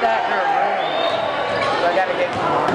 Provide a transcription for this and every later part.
that in her room. So I gotta get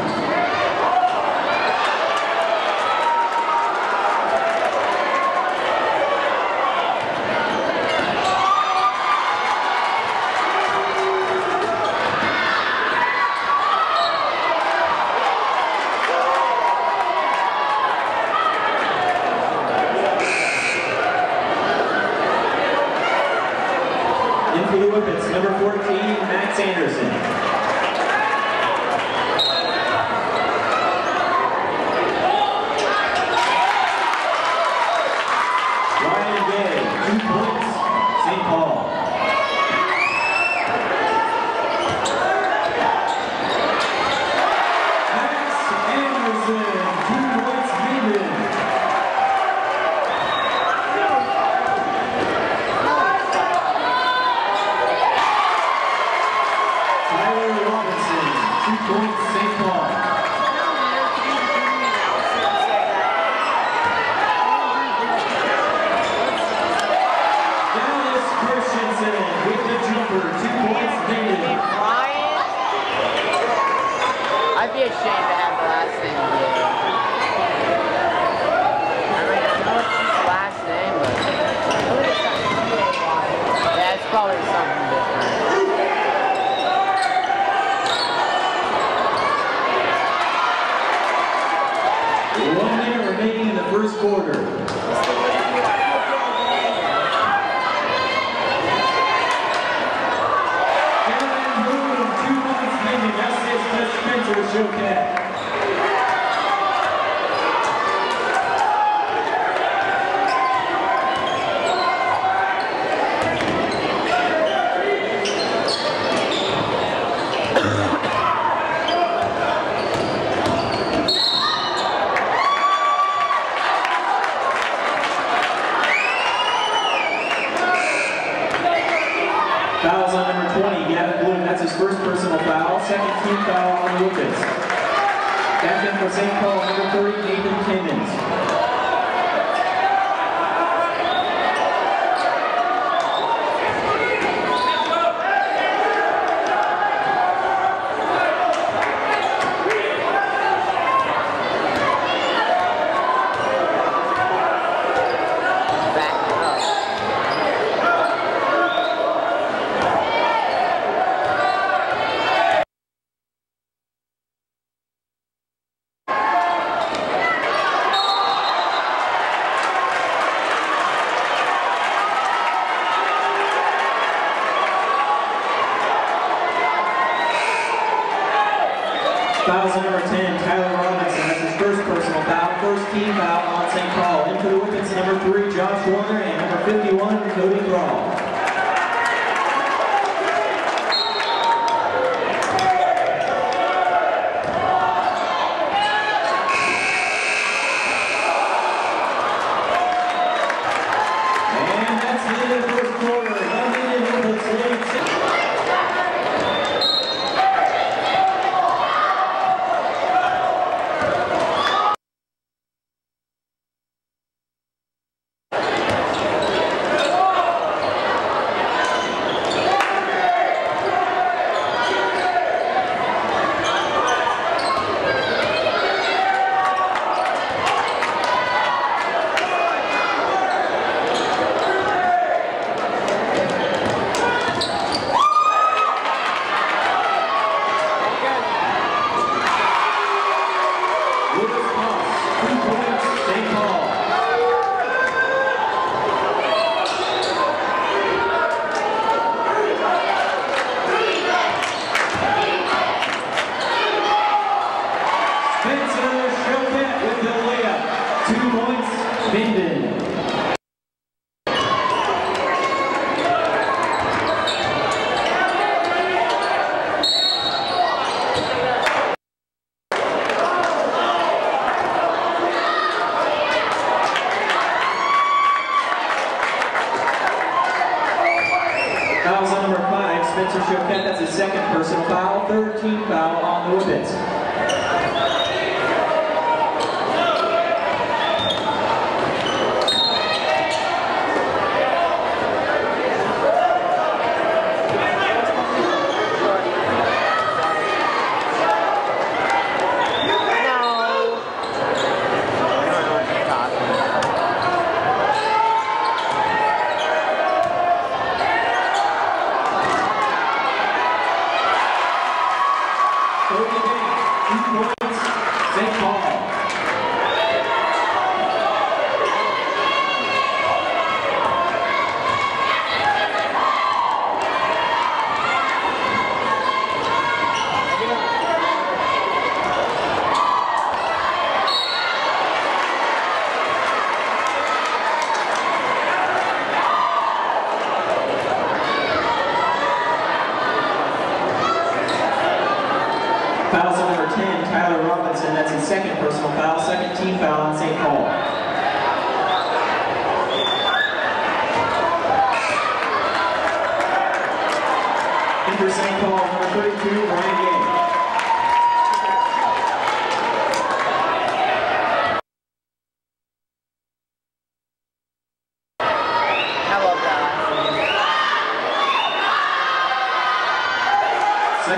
Captain for St. Paul, number 30, Nathan Timmons.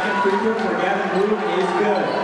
Second free for Gavin Blue is good.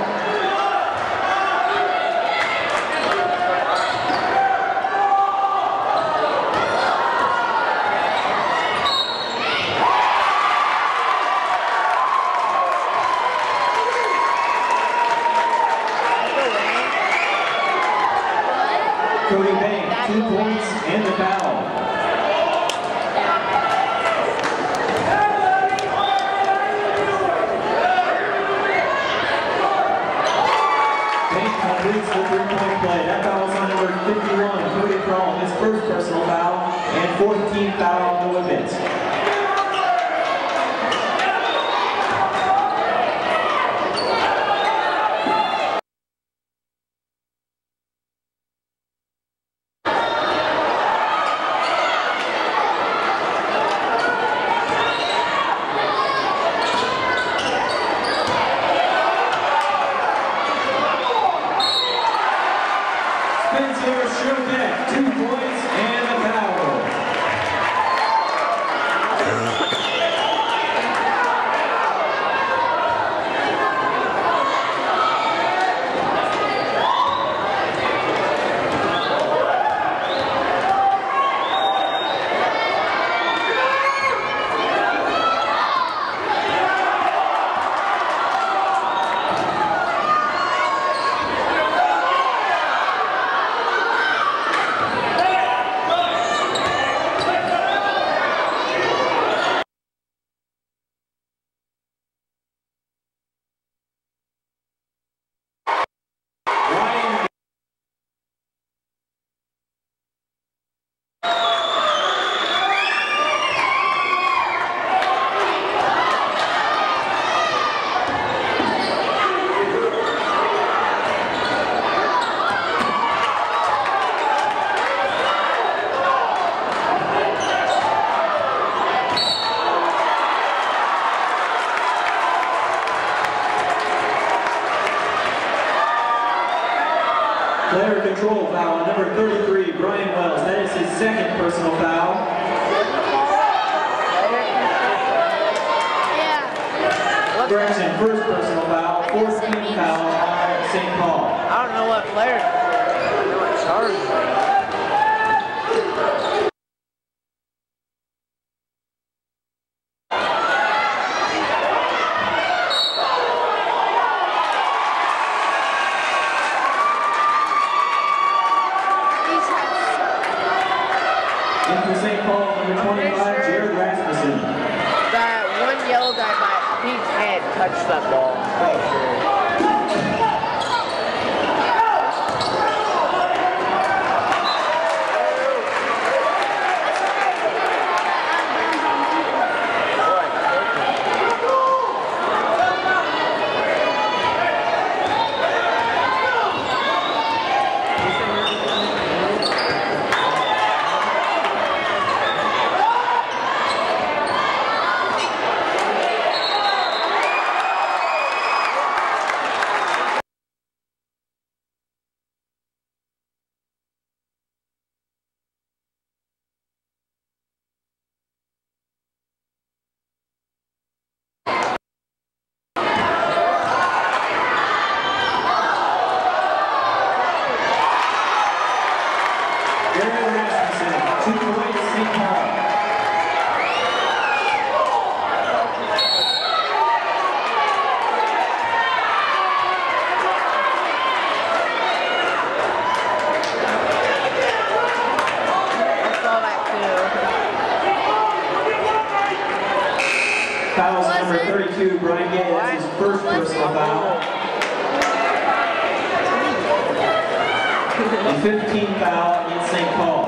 to Brian Gay. That's his first personal foul. The 15th foul in St. Paul.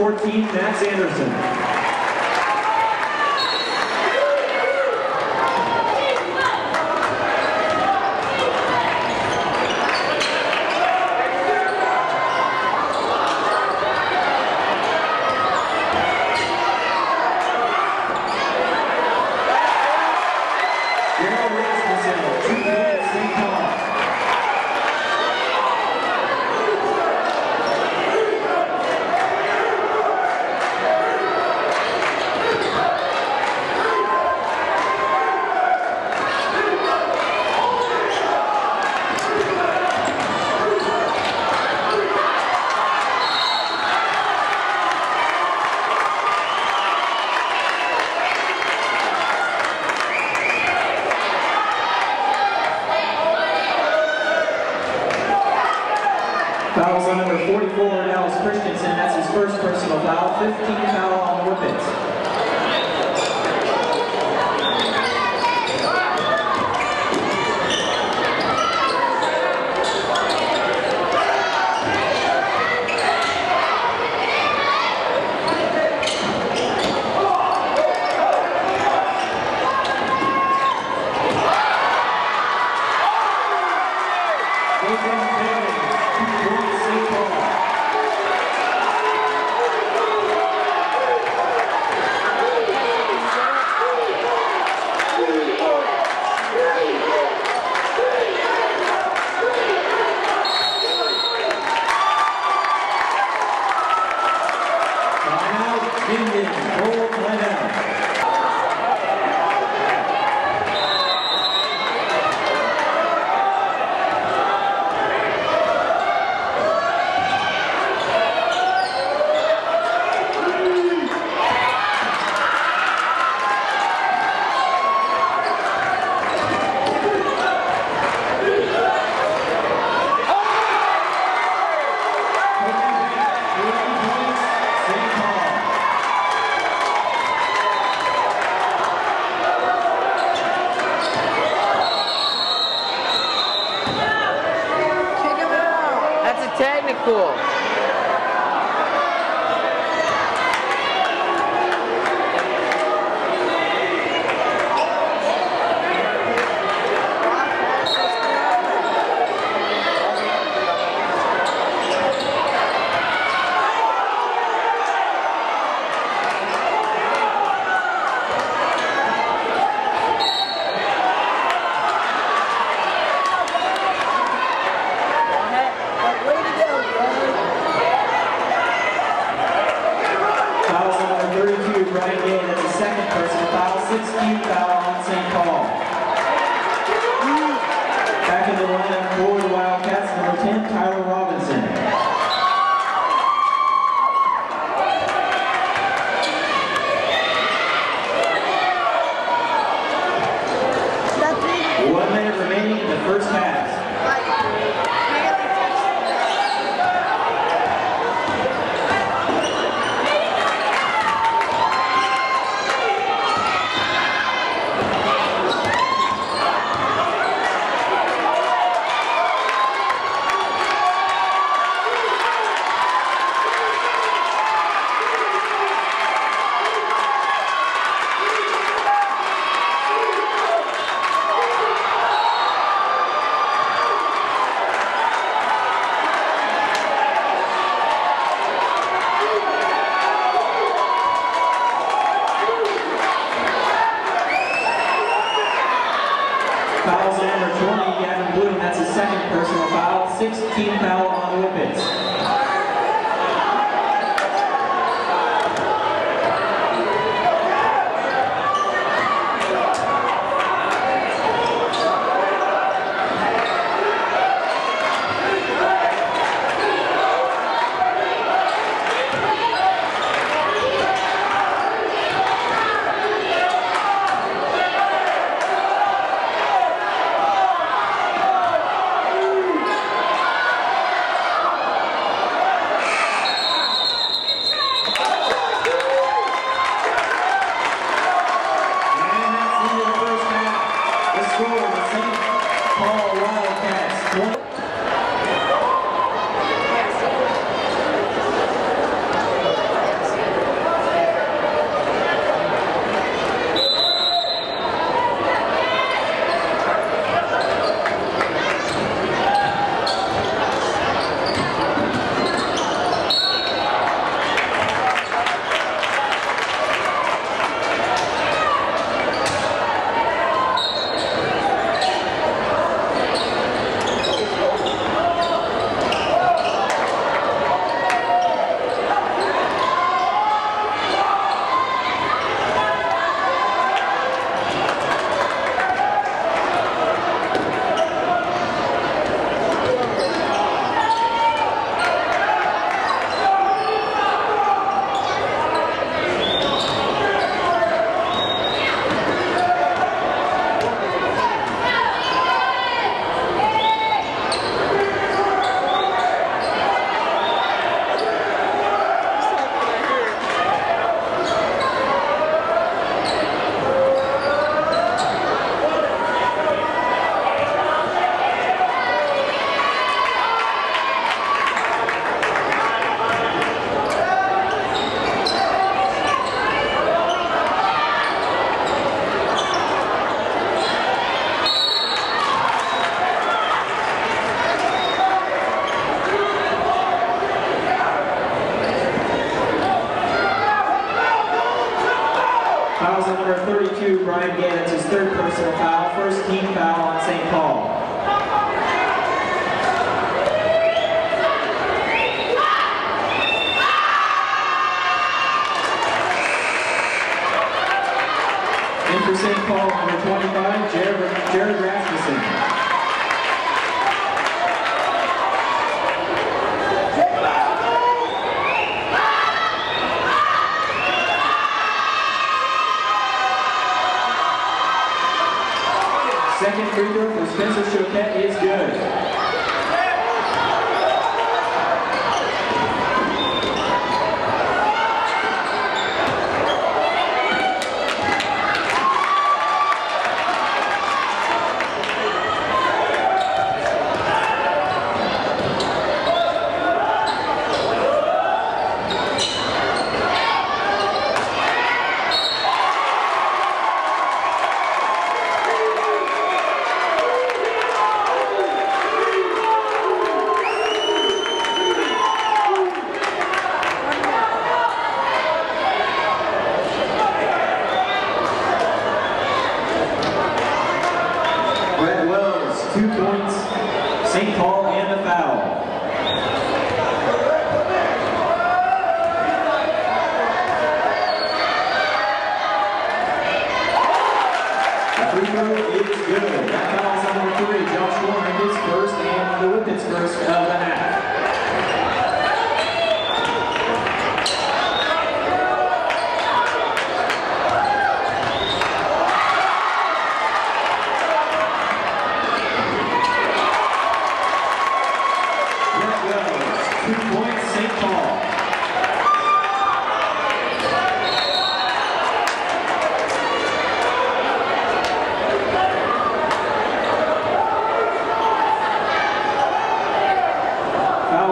14, Max Anderson.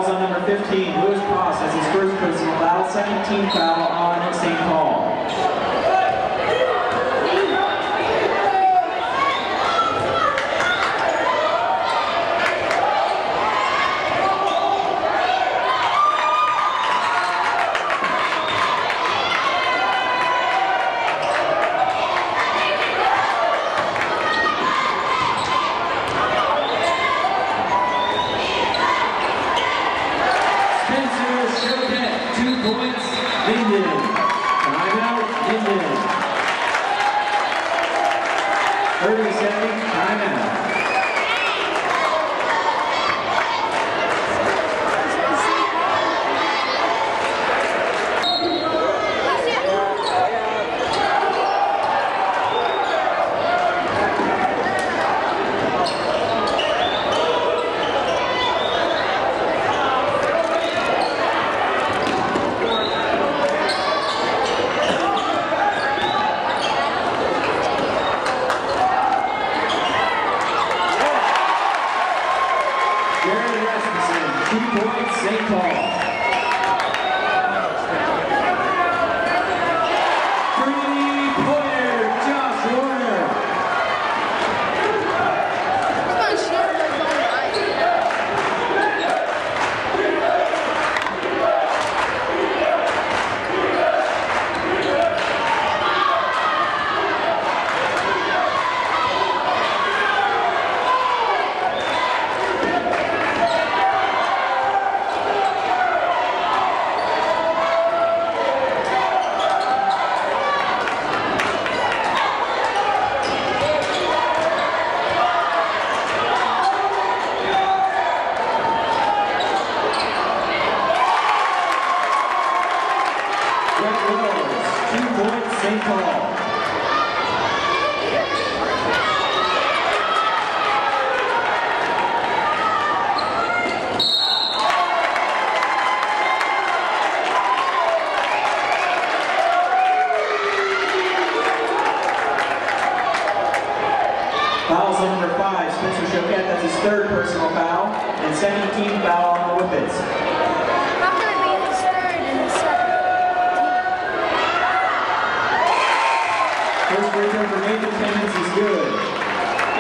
on number 15, Lewis Cross, as his first personal foul, second team foul on St. Paul. Jack Willows, two points, St. Paul.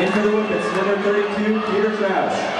And for the number 32, Peter Faust.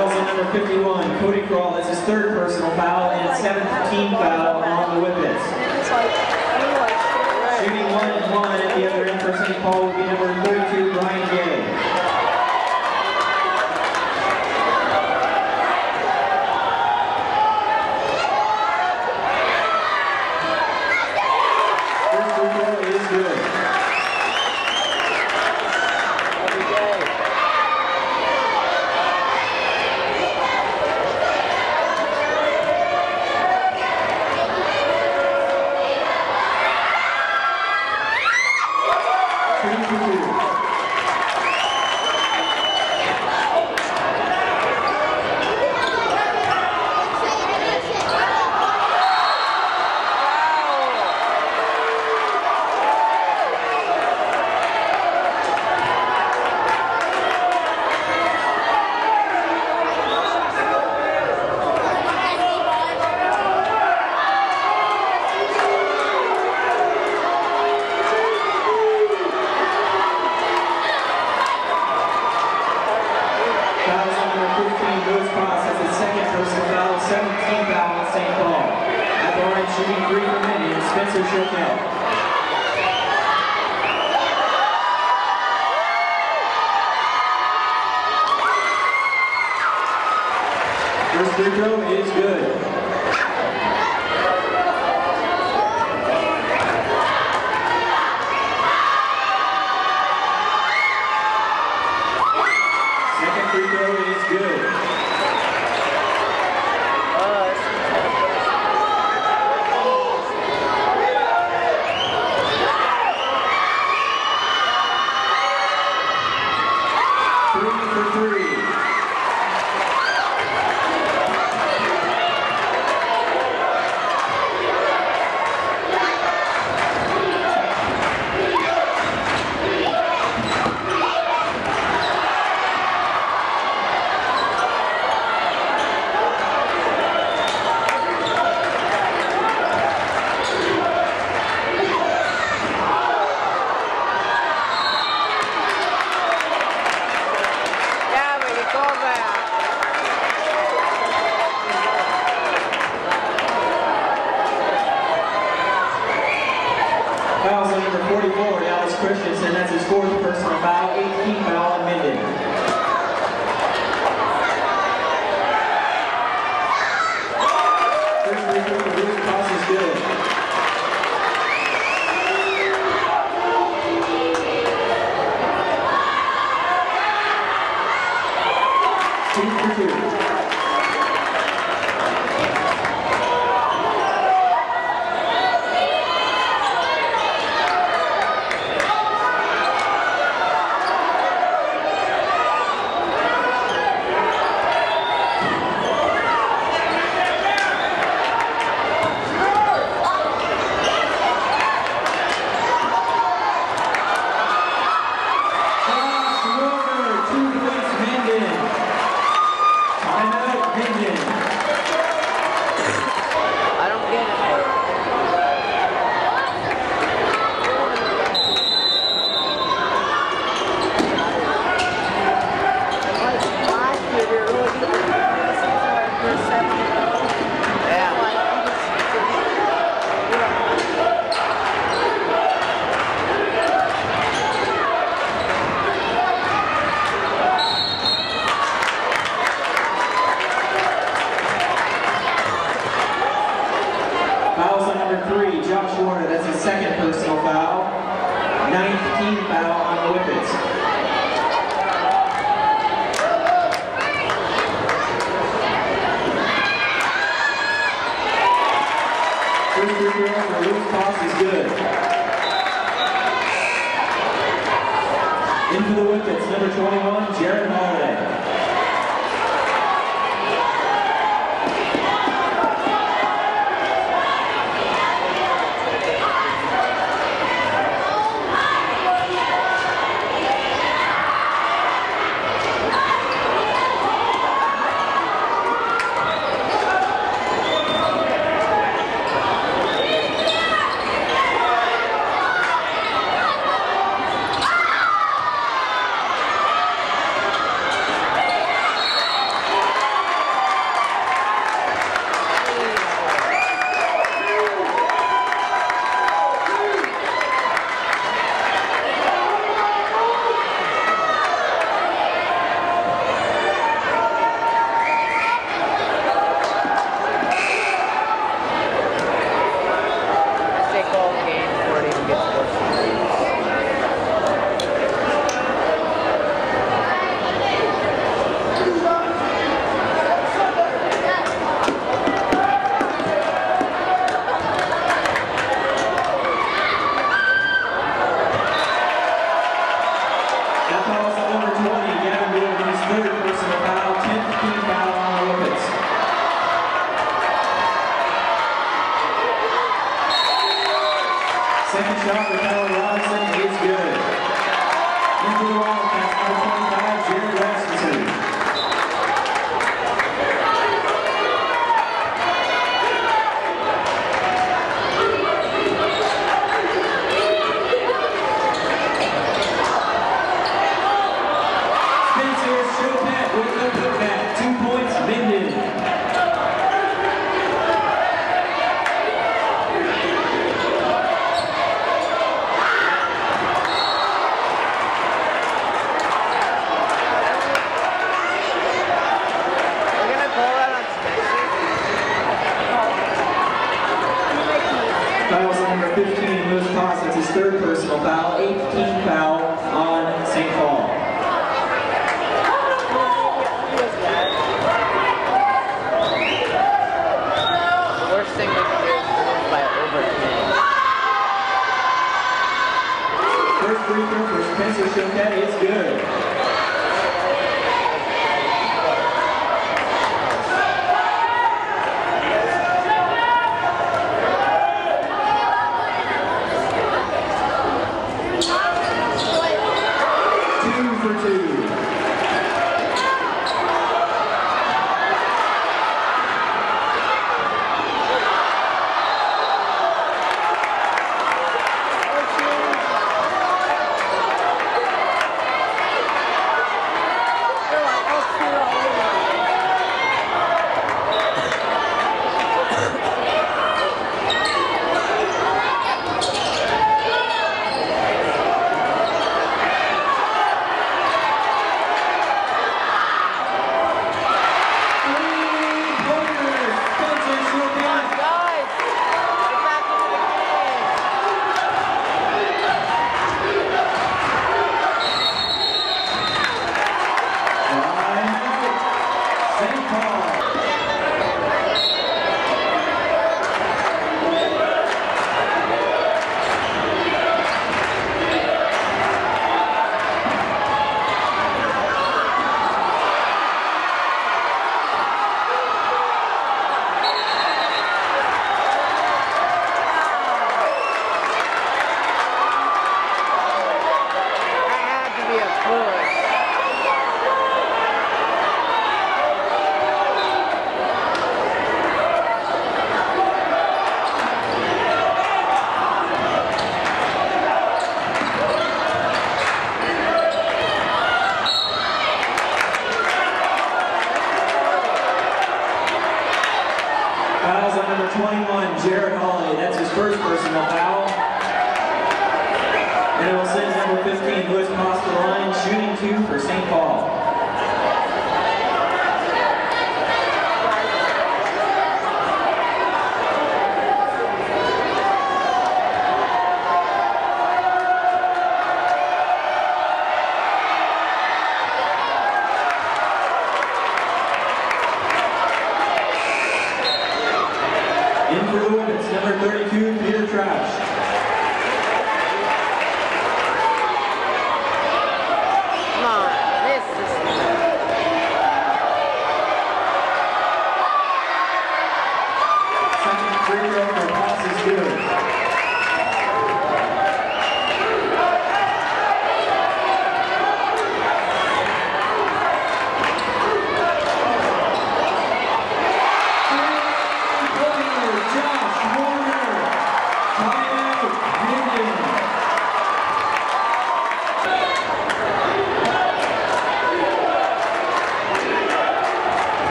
Fouls on number 51. Cody Crawl That's his third personal foul and seventh team foul on the Whippets. Shooting one and one at the other end for St. Paul will be number 32, Brian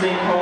St. Paul,